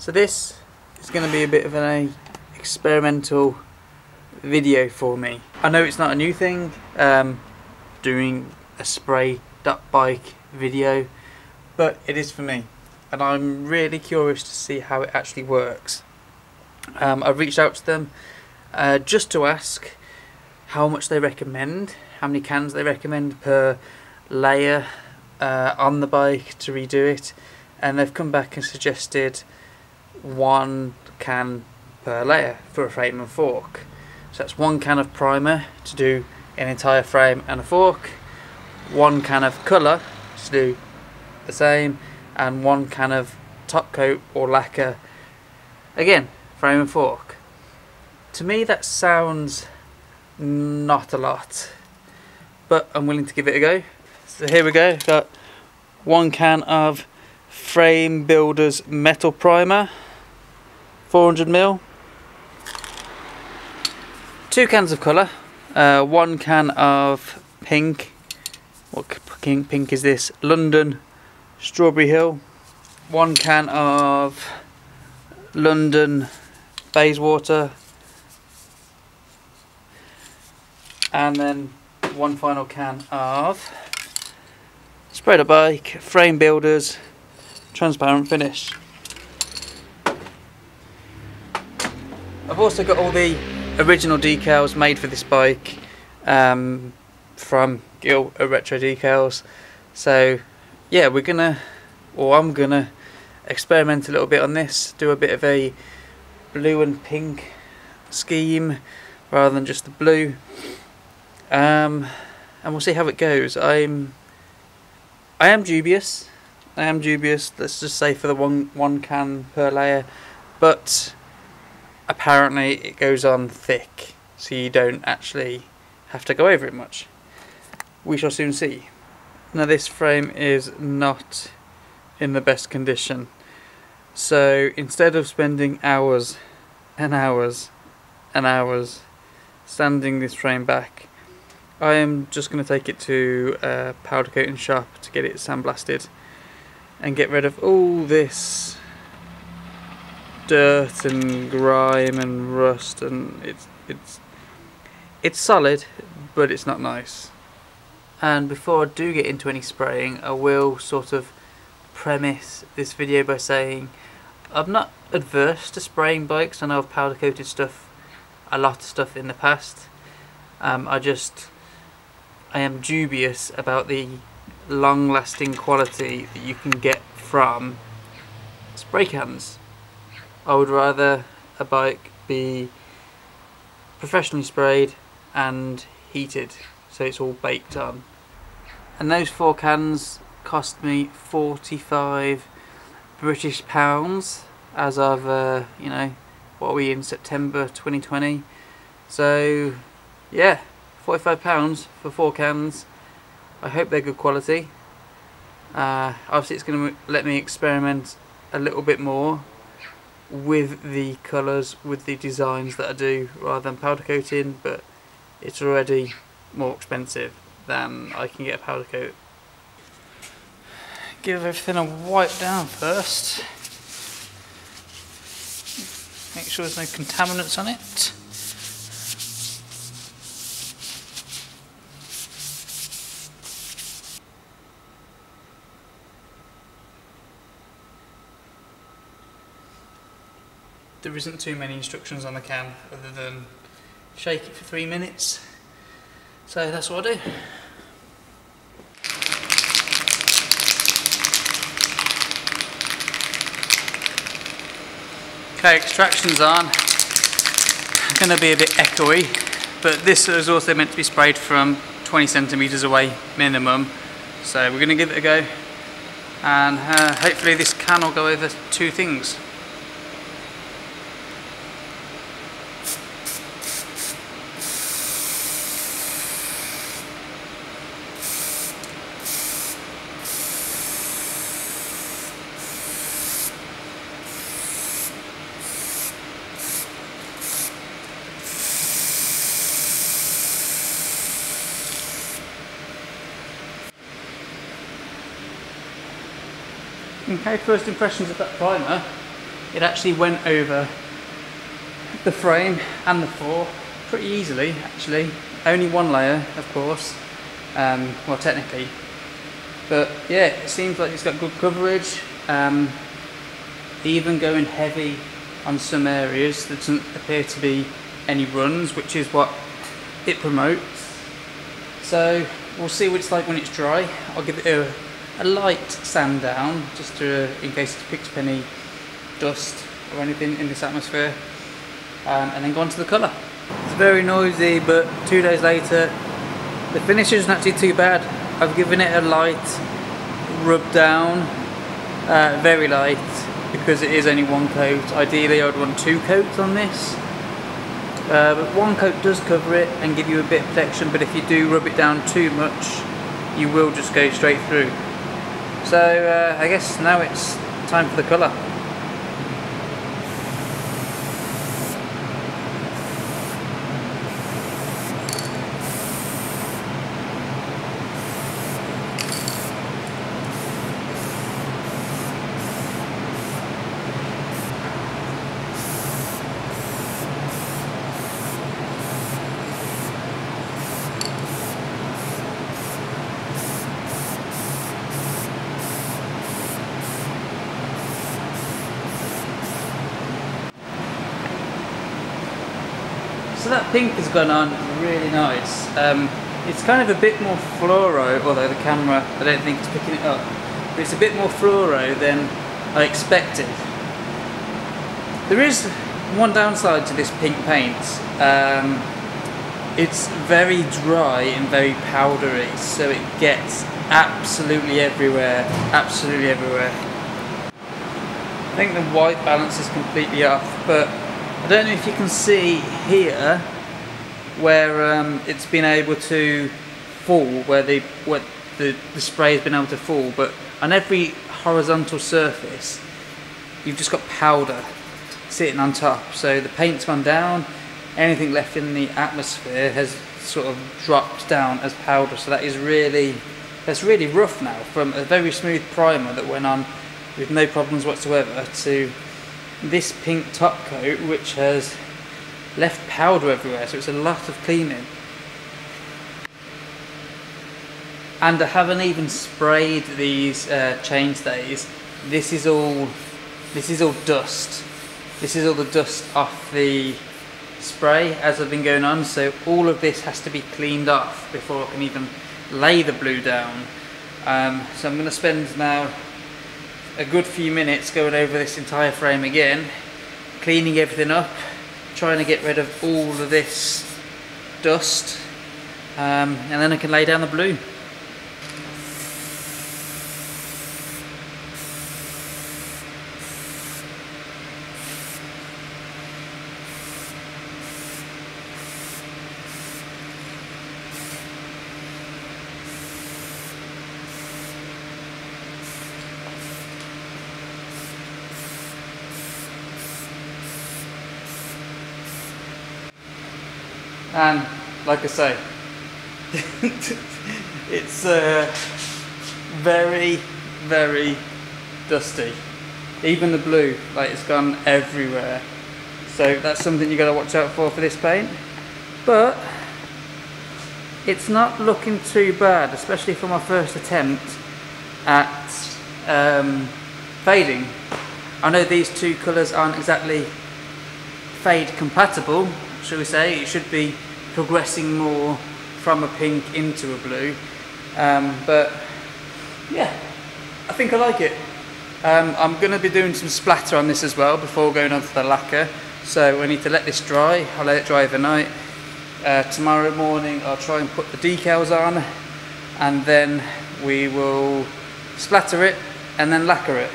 So this is going to be a bit of an experimental video for me. I know it's not a new thing, um, doing a spray duck bike video, but it is for me. And I'm really curious to see how it actually works. Um, I've reached out to them uh, just to ask how much they recommend, how many cans they recommend per layer uh, on the bike to redo it, and they've come back and suggested one can per layer for a frame and fork. So that's one can of primer to do an entire frame and a fork, one can of colour to do the same, and one can of top coat or lacquer again, frame and fork. To me, that sounds not a lot, but I'm willing to give it a go. So here we go. Got one can of Frame Builders Metal Primer, 400ml. Two cans of colour, uh, one can of pink. What pink, pink is this? London Strawberry Hill. One can of London Bayswater. And then one final can of Spray.Bike, Frame Builders, Transparent Finish. I've also got all the original decals made for this bike um, from Gil at Retro Decals. So yeah, we're gonna, or I'm gonna experiment a little bit on this, do a bit of a blue and pink scheme rather than just the blue. Um, and we'll see how it goes. I'm I am dubious. I am dubious. Let's just say for the one one can per layer, but apparently it goes on thick, so you don't actually have to go over it much. We shall soon see. Now this frame is not in the best condition, so instead of spending hours and hours and hours sanding this frame back, I am just going to take it to a powder coating shop to get it sandblasted and get rid of all this dirt and grime and rust and it's it's it's solid but it's not nice. And before I do get into any spraying I will sort of premise this video by saying I'm not adverse to spraying bikes. I know I've powder coated stuff a lot of stuff in the past. Um, I just I am dubious about the long lasting quality that you can get from spray cans. I would rather a bike be professionally sprayed and heated so it's all baked on. And those four cans cost me 45 British pounds as of uh, you know what are we in September 2020 so yeah £45 for four cans. I hope they're good quality. Uh, obviously it's going to let me experiment a little bit more with the colours, with the designs that I do rather than powder coating but it's already more expensive than I can get a powder coat. Give everything a wipe down first. Make sure there's no contaminants on it. There isn't too many instructions on the can other than shake it for three minutes. So that's what I do. Okay, extraction's on. Going to be a bit echoey, but this is also meant to be sprayed from 20 centimeters away minimum. So we're going to give it a go, and uh, hopefully this can will go over two things. Okay, first impressions of that primer. it actually went over the frame and the floor pretty easily actually. Only one layer of course, um, well technically. But yeah, it seems like it's got good coverage. Um, even going heavy on some areas there doesn't appear to be any runs which is what it promotes. So we'll see what it's like when it's dry. I'll give it a, a light sand down just to, in case it picks up any dust or anything in this atmosphere um, and then go on to the colour. It's very noisy but two days later the finish isn't actually too bad. I've given it a light rub down, uh, very light because it is only one coat. Ideally I would want two coats on this. Uh, but one coat does cover it and give you a bit of protection but if you do rub it down too much you will just go straight through. So uh, I guess now it's time for the colour. So that pink has gone on really nice. Um, it's kind of a bit more fluoro, although the camera, I don't think it's picking it up. But it's a bit more fluoro than I expected. There is one downside to this pink paint. Um, it's very dry and very powdery, so it gets absolutely everywhere, absolutely everywhere. I think the white balance is completely off, but I don't know if you can see here where um, it's been able to fall, where the where the, the spray has been able to fall, but on every horizontal surface you've just got powder sitting on top. So the paint's gone down, anything left in the atmosphere has sort of dropped down as powder. So that is really that's really rough now from a very smooth primer that went on with no problems whatsoever to this pink top coat which has left powder everywhere so it's a lot of cleaning. And I haven't even sprayed these uh, chainstays this is all this is all dust. This is all the dust off the spray as I've been going on so all of this has to be cleaned off before I can even lay the blue down. Um, so I'm going to spend now a good few minutes going over this entire frame again, cleaning everything up, trying to get rid of all of this dust, um, and then I can lay down the blue. And like I say it's uh, very very dusty. Even the blue like it's gone everywhere. So that's something you got to watch out for for this paint. But it's not looking too bad especially for my first attempt at um, fading. I know these two colours aren't exactly fade compatible shall we say. It should be progressing more from a pink into a blue. Um, but yeah, I think I like it. Um, I'm going to be doing some splatter on this as well before going on to the lacquer. So I need to let this dry. I'll let it dry overnight. Uh, tomorrow morning I'll try and put the decals on and then we will splatter it and then lacquer it.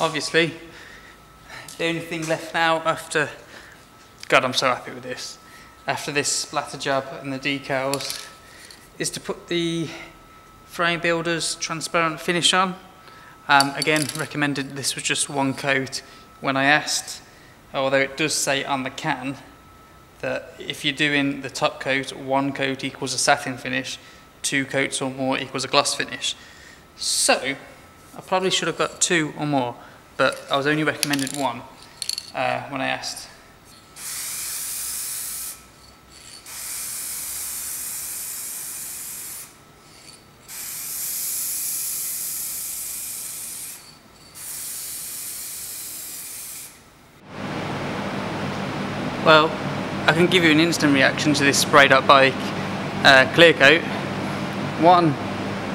Obviously, the only thing left now after, God I'm so happy with this, after this splatter job and the decals, is to put the Frame Builders transparent finish on. Um, again, recommended this was just one coat when I asked, although it does say on the can that if you're doing the top coat, one coat equals a satin finish, two coats or more equals a gloss finish. So, I probably should have got two or more, but I was only recommended one uh, when I asked. Well, I can give you an instant reaction to this Spray.Bike uh, clear coat. One,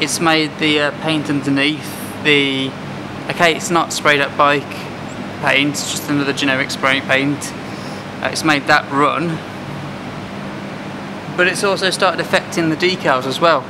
it's made the uh, paint underneath the, okay it's not Spray.Bike paint, it's just another generic spray paint. Uh, it's made that run, but it's also started affecting the decals as well,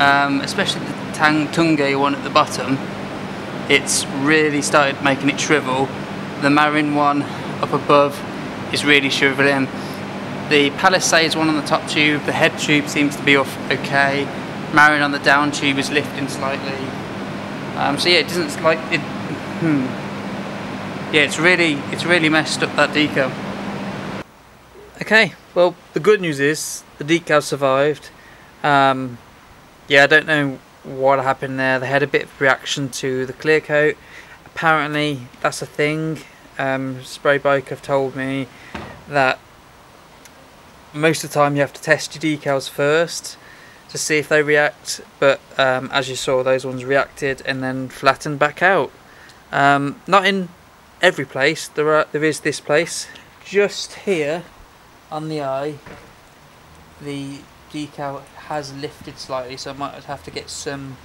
um, especially the Tang Tunge one at the bottom. It's really started making it shrivel. The Marin one up above is really shriveling. The Palisades one on the top tube, the head tube seems to be off okay. Marin on the down tube is lifting slightly. Um, so yeah, it doesn't like it. Hmm. Yeah, it's really it's really messed up that decal. Okay, well the good news is the decal survived. Um, yeah, I don't know what happened there. They had a bit of reaction to the clear coat. Apparently, that's a thing. Um, Spray Bike have told me that most of the time you have to test your decals first to see if they react but um, as you saw those ones reacted and then flattened back out. Um, not in every place there are there is this place. Just here on the eye the decal has lifted slightly so I might have to get some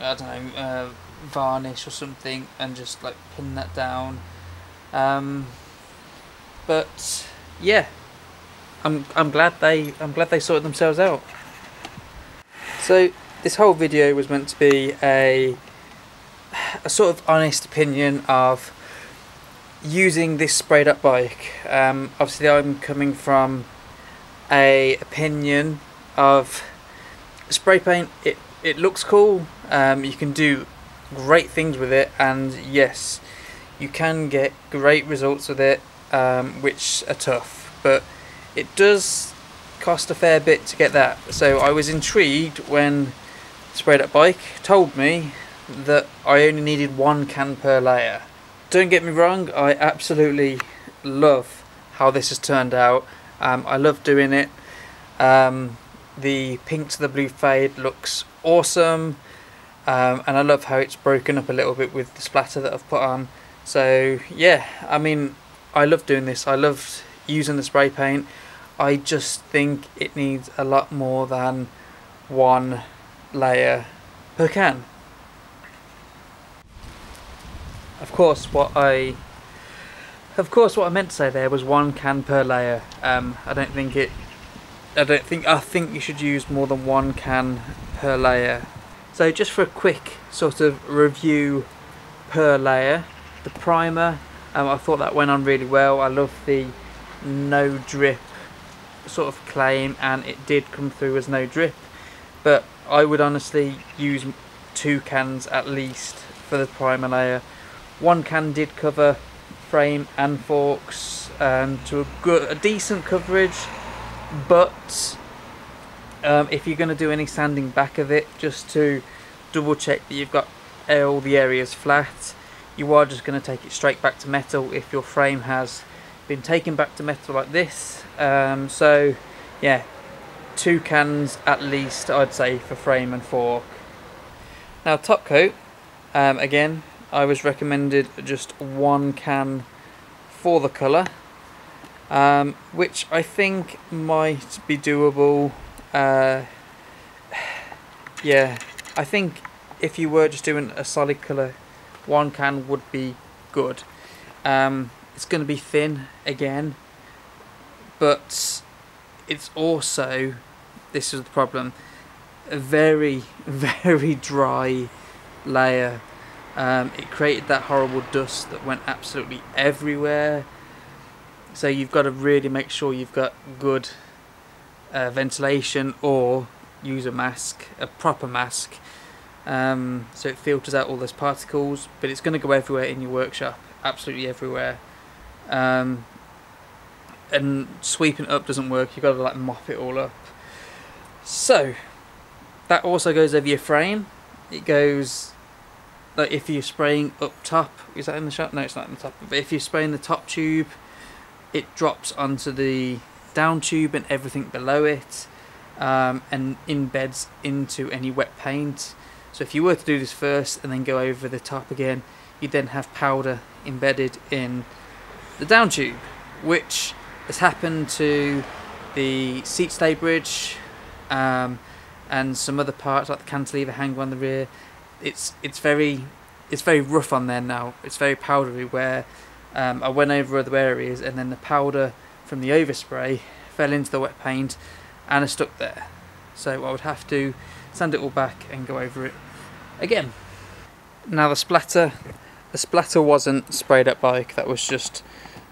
I don't know uh, varnish or something and just like pin that down. Um, but yeah, I'm I'm glad they I'm glad they sorted themselves out. So this whole video was meant to be a a sort of honest opinion of using this Spray.Bike. Um, obviously, I'm coming from a opinion of spray paint. It it looks cool. Um, you can do great things with it, and yes, you can get great results with it um, which are tough, but it does cost a fair bit to get that. So I was intrigued when Spray.Bike told me that I only needed one can per layer. Don't get me wrong, I absolutely love how this has turned out. Um, I love doing it. Um, the pink to the blue fade looks awesome. Um, and I love how it's broken up a little bit with the splatter that I've put on. So yeah, I mean, I love doing this. I love using the spray paint. I just think it needs a lot more than one layer per can. Of course, what I of course what I meant to say there was one can per layer. Um, I don't think it. I don't think I think you should use more than one can per layer. So just for a quick sort of review per layer, the primer um, I thought that went on really well. I love the no drip sort of claim and it did come through as no drip but I would honestly use two cans at least for the primer layer. One can did cover frame and forks um, to a good, a decent coverage but um, if you're going to do any sanding back of it just to double check that you've got all the areas flat you are just going to take it straight back to metal if your frame has been taken back to metal like this. Um, so yeah two cans at least I'd say for frame and fork. Now top coat um, again I was recommended just one can for the colour um, which I think might be doable. Uh, yeah I think if you were just doing a solid colour one can would be good. Um, it's going to be thin again, but it's also, this is the problem, a very, very dry layer. Um, it created that horrible dust that went absolutely everywhere. So you've got to really make sure you've got good uh, ventilation or use a mask, a proper mask, um, so it filters out all those particles. But it's going to go everywhere in your workshop, absolutely everywhere. Um, and sweeping up doesn't work. You've got to like mop it all up. So that also goes over your frame. It goes like if you're spraying up top. Is that in the shot? No, it's not in the top. But if you're spraying the top tube, it drops onto the down tube and everything below it, um, and embeds into any wet paint. So if you were to do this first and then go over the top again, you'd then have powder embedded in the down tube, which has happened to the seat stay bridge um, and some other parts like the cantilever hanger on the rear. It's it's very it's very rough on there now. It's very powdery. Where um, I went over other areas and then the powder from the overspray fell into the wet paint and is stuck there. So I would have to sand it all back and go over it again. Now the splatter, the splatter wasn't Spray.Bike. That was just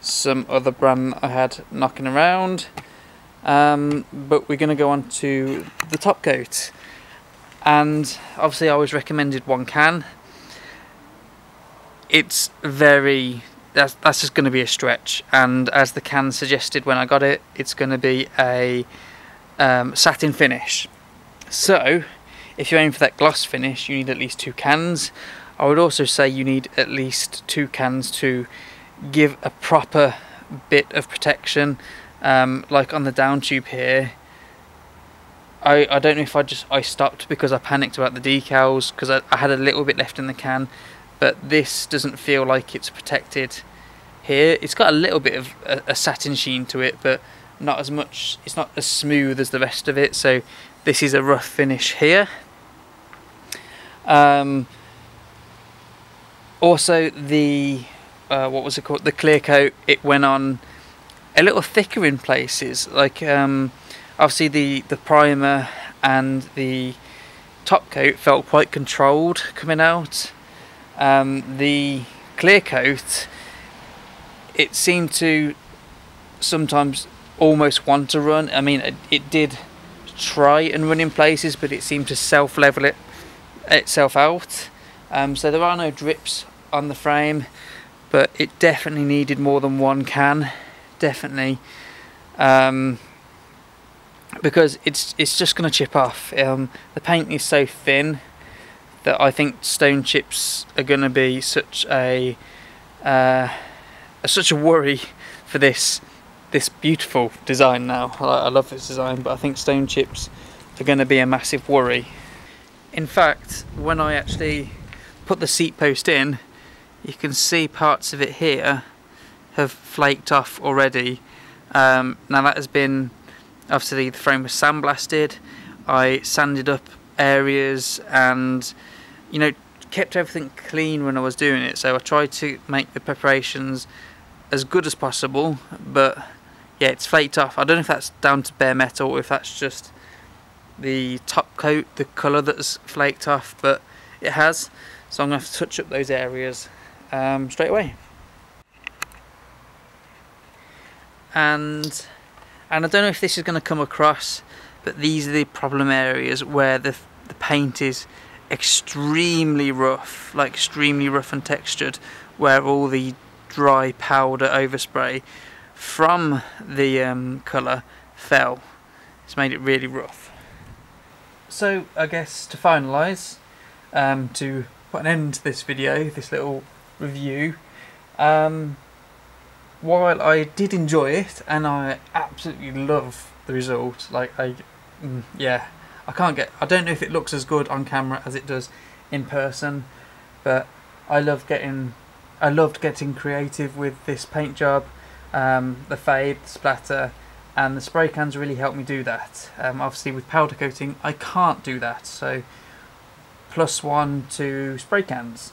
some other brand I had knocking around. Um, but we're going to go on to the top coat. And obviously I always recommended one can. It's very, that's, that's just going to be a stretch. And as the can suggested when I got it, it's going to be a um, satin finish. So, if you're aiming for that gloss finish, you need at least two cans. I would also say you need at least two cans to give a proper bit of protection. Um, like on the down tube here I, I don't know if I just I stopped because I panicked about the decals because I, I had a little bit left in the can but this doesn't feel like it's protected here. It's got a little bit of a, a satin sheen to it but not as much it's not as smooth as the rest of it. So this is a rough finish here. Um, also the uh, what was it called? The clear coat. It went on a little thicker in places. Like um, obviously the the primer and the top coat felt quite controlled coming out. Um, the clear coat, it seemed to sometimes almost want to run. I mean, it, it did try and run in places, but it seemed to self level it itself out. Um, so there are no drips on the frame but it definitely needed more than one can. Definitely. Um, because it's it's just going to chip off. Um, the paint is so thin that I think stone chips are going to be such a, uh, such a worry for this this beautiful design now. I, I love this design but I think stone chips are going to be a massive worry. In fact when I actually put the seat post in you can see parts of it here have flaked off already. Um, now that has been obviously the frame was sandblasted. I sanded up areas and you know kept everything clean when I was doing it. So I tried to make the preparations as good as possible but yeah it's flaked off. I don't know if that's down to bare metal or if that's just the top coat the colour that's flaked off but it has. So I'm going to have to touch up those areas um, straight away. And and I don't know if this is going to come across, but these are the problem areas where the the paint is extremely rough, like extremely rough and textured, where all the dry powder overspray from the um, colour fell. It's made it really rough. So I guess to finalise, um, to put an end to this video, this little review. Um, while I did enjoy it and I absolutely love the result, like I, mm, yeah, I can't get. I don't know if it looks as good on camera as it does in person, but I love getting. I loved getting creative with this paint job. Um, the fade, the splatter, and the spray cans really helped me do that. Um, obviously, with powder coating, I can't do that. So, plus one to spray cans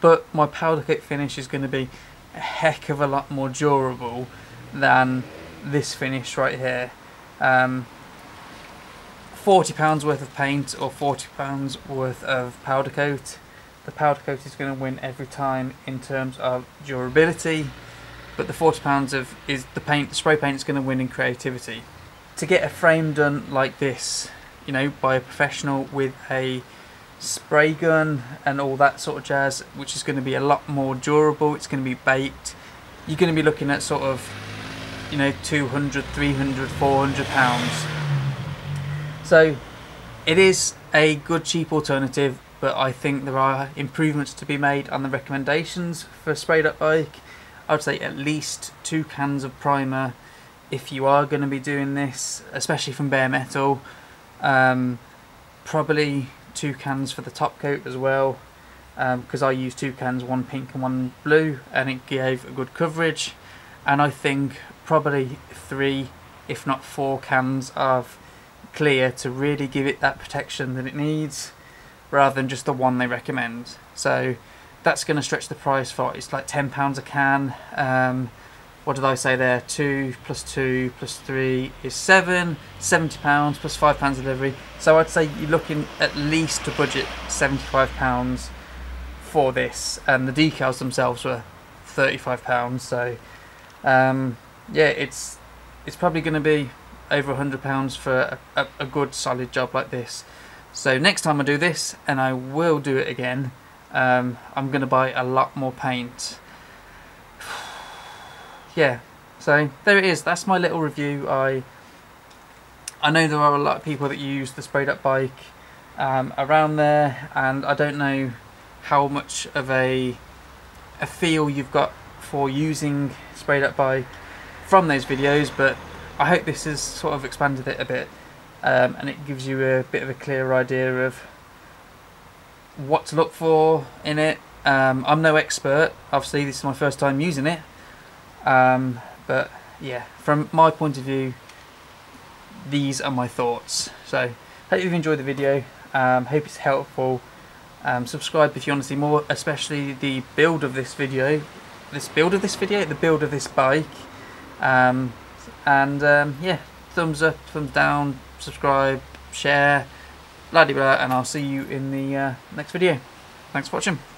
but my powder coat finish is going to be a heck of a lot more durable than this finish right here. Um, £40 worth of paint or £40 worth of powder coat the powder coat is going to win every time in terms of durability, but the 40 pounds of is the paint, the spray paint is going to win in creativity. To get a frame done like this, you know, by a professional with a spray gun and all that sort of jazz, which is going to be a lot more durable. It's going to be baked. You're going to be looking at sort of, you know, 200, 300, 400 pounds. So it is a good cheap alternative, but I think there are improvements to be made on the recommendations for a Spray.Bike. I would say at least two cans of primer if you are going to be doing this, especially from bare metal. Um, probably two cans for the top coat as well because um, I used two cans, one pink and one blue, and it gave a good coverage. And I think probably three, if not four cans of clear to really give it that protection that it needs, rather than just the one they recommend. So that's going to stretch the price for it's like ten pounds a can. Um, what did I say there? 2 plus 2 plus 3 is 7, 70 pounds plus 5 pounds delivery. So I'd say you're looking at least to budget 75 pounds for this, and the decals themselves were 35 pounds. So um, yeah, it's it's probably going to be over 100 pounds for a, a, a good solid job like this. So next time I do this, and I will do it again, um, I'm going to buy a lot more paint yeah, so there it is. That's my little review. I I know there are a lot of people that use the Spray.Bike um, around there, and I don't know how much of a a feel you've got for using Spray.Bike from those videos, but I hope this has sort of expanded it a bit, um, and it gives you a bit of a clearer idea of what to look for in it. Um, I'm no expert. Obviously, this is my first time using it. Um, but yeah, from my point of view, these are my thoughts. So hope you've enjoyed the video. Um, hope it's helpful. Um, subscribe if you want to see more, especially the build of this video. This build of this video, the build of this bike. Um, and um, yeah, thumbs up, thumbs down, subscribe, share, blah blah, and I'll see you in the uh, next video. Thanks for watching.